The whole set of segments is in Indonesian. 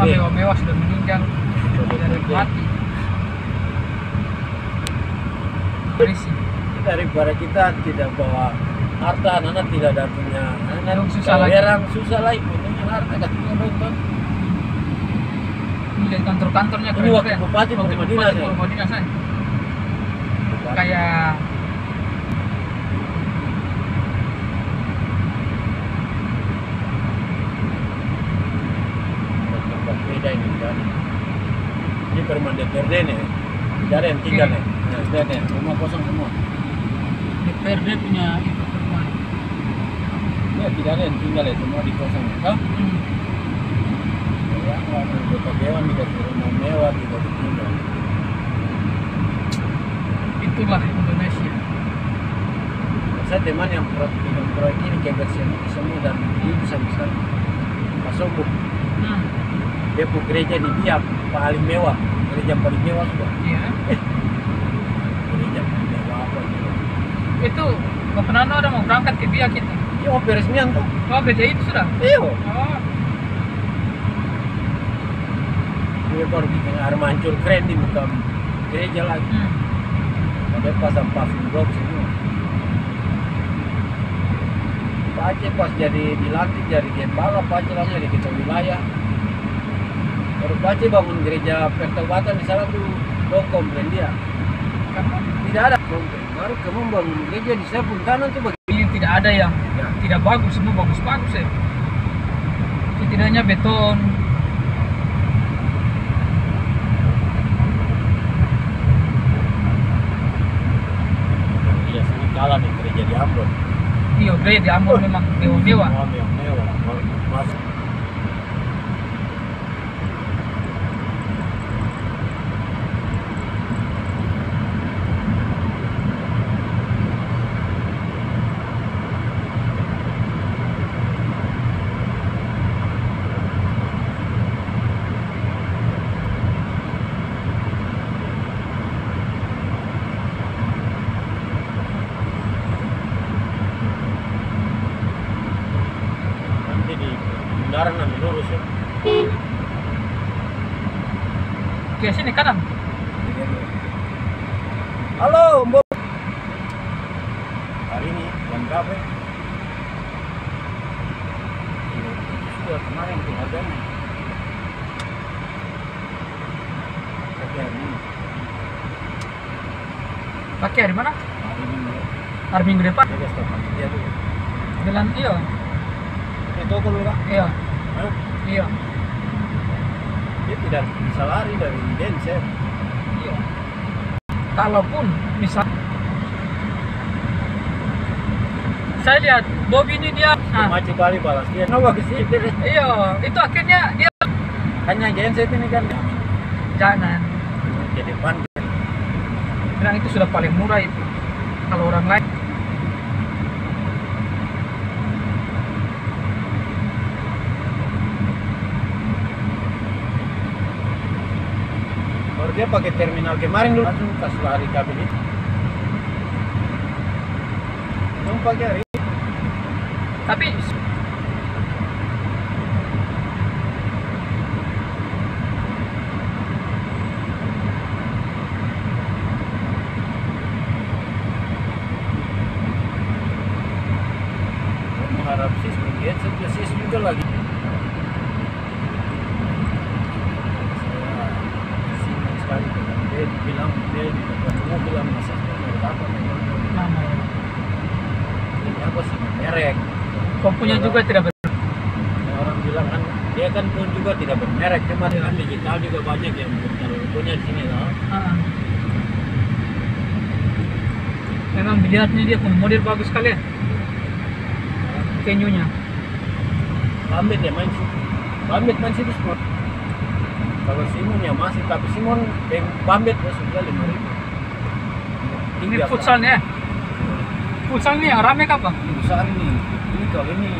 rumah mewah-mewah sudah meninggal. Dari mati berisi daripada kita tidak bawa harta anak tidak ada punya. Anak susah lagi. orang susah lagi. Punya harta katanya nonton ini dari kantor-kantornya Ini waktu keren-keren. Bupati Waktu Bupati Dinas, Bupati ya? Bupati Dinas, ya. kayak tempat beda ini kan ini perumahan DPRD nih yang tinggal Iya. nih lihat nih rumah kosong semua. DPRD punya itu perumahan ya ada yang tinggal ya semua di kosong kan Hmm. ya orang kota dewan dikasih rumah mewah tidak ditinggal itulah Indonesia. Saya teman yang proyek, yang proyek ini kebersihan semua dan ini bisa bisa Sobo hmm. dia gereja di Biak paling mewah gereja paling mewah sudah iya. Gereja paling mewah apa gitu itu Bapak Nano ada mau berangkat ke Biak itu? Ya mau peresmian tuh. Oh beda itu sudah? Iya. Oh. Dia baru bikin air mancur keren di muka gereja lagi. Hmm. ada pasang paving blok semua Pak Aceh pas jadi dilantik jadi gembala Pak Aceh langsung jadi ketua wilayah baru bangun gereja pertobatan di sana tuh dong komplain dia. Karena tidak ada komplain. Baru kamu bangun gereja di saya tanah tuh bagi ini tidak ada yang Ya. tidak bagus semua bagus-bagus ya. Setidaknya beton. Iya sini kalah nih gereja di Ambon. Iya gaya di Ambon memang mewah-mewah Semua mewah mewah masuk nanti di bundaran nanti lurus ya ke sini kanan Halo, Mbok. Hari ini jam berapa? ya? Iya, Sudah kemarin tuh harganya. Hari pakai di mana hari ini hari minggu depan jalan iya Ini toko lu kan? iya Hah? iya Dia tidak bisa lari dari genset. iya kalaupun misal saya lihat Bobby ini dia ah, Macet kali balas dia. Kenapa ke iya itu akhirnya dia Hanya genset ini kan. jangan Ke depan. bilang itu sudah paling murah itu kalau orang lain dia pakai terminal kemarin dulu langsung pas lari kabel itu. Pakai hari tapi mengharap sis dia setelah sis juga lagi saya senang sekali dengan dia bilang dia di ketemu bilang masa merek apa mana ya? ini apa sih merek kau punya juga tidak ber orang bilang kan dia kan pun juga tidak bermerek cuma kan digital juga banyak yang punya di sini loh Ah. memang dilihatnya dia punya model bagus sekali. Ya venunya Bambit ya main sih Bambit main situ sport kalau Simon ya masih tapi Simon yang Bambit ya sudah lima ribu. Ini futsalnya ya? futsal ini yang rame kapan? Besar ini kalau ini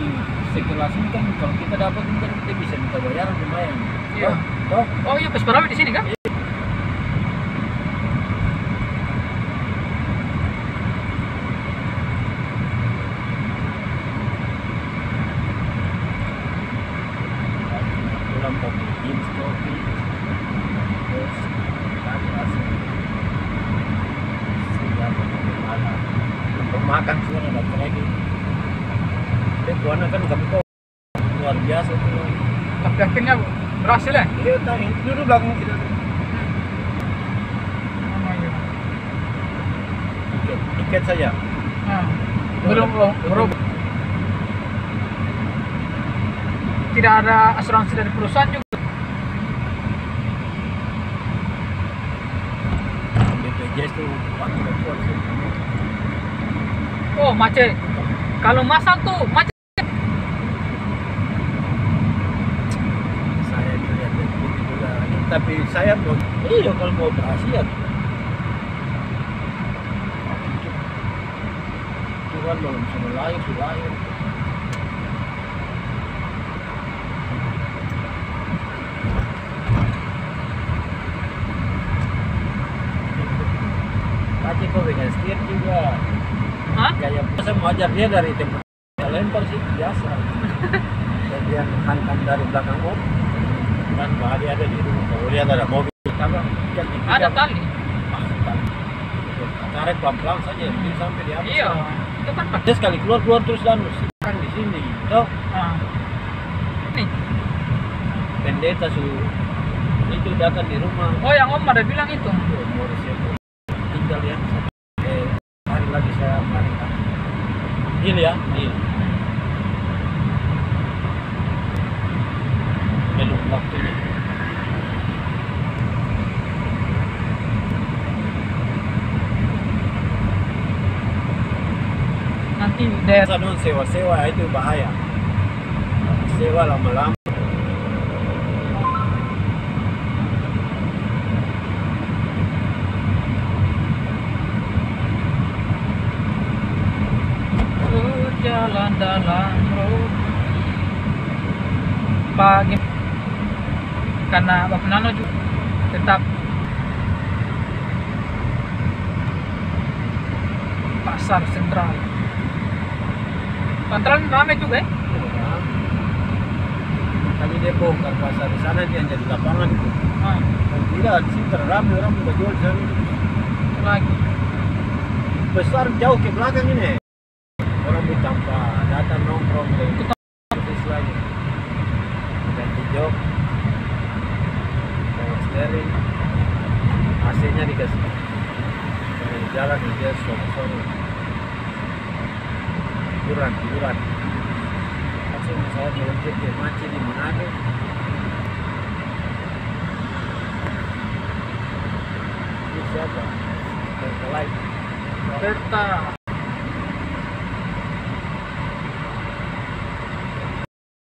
sekelas ini kan kalau kita dapat kan kita bisa minta bayaran lumayan. Iya. oh, oh. Oh iya pas di sini kan anak kan kok luar biasa itu. Tapi akhirnya berhasil ya? Iya, tahu itu dulu belakang kita. Oh, iya. Tiket, tiket saja. Ah. Belum, belum, belum. Tidak ada asuransi dari perusahaan juga. BPJS. Oh, macet. Kalau masal tuh macet. Saya dilihat dari TV juga. Tapi saya mau, iya kalau mau operasi ya. Tuhan belum sudah lahir, sudah lahir. Pakai kok dengan setir juga. Hah? Kayak saya mau ajar dia dari tempat lempar sih biasa. Dan dia hantam dari belakang om. Kan bahaya ada di rumah. Kalau lihat ada mobil, tabrak. Kan. Ada tali. Ah, tarik. Tarik pelan-pelan saja, mungkin sampai di atas. Iya. Itu kan. Dia sekali keluar keluar terus dan kan di sini. Tuh, Ah. Nih. pendeta su itu datang di rumah. Oh, yang Om ada bilang itu. Resep. Tinggal ya. Eh, hari lagi saya mari. Deal ya, deal. Belum waktunya. Biasa dong sewa-sewa itu bahaya. Sewa lama-lama. berjalan dalam pagi karena Bapak Nano juga tetap pasar sentral Pantaran ramai juga ya Kami dia bongkar pasar di sana dia jadi lapangan itu. ah, Dan tidak di sini ramai orang udah jual di sana. lagi Besar jauh ke belakang ini. Orang tanpa datang nongkrong ke Itu office lagi. Ganti jok. Steering. AC-nya dikasih. Dari jalan dia sore-sore. Tiduran, tiduran. Langsung saya melejit ke Maci di Manado. Ini siapa? Berkelai. Berta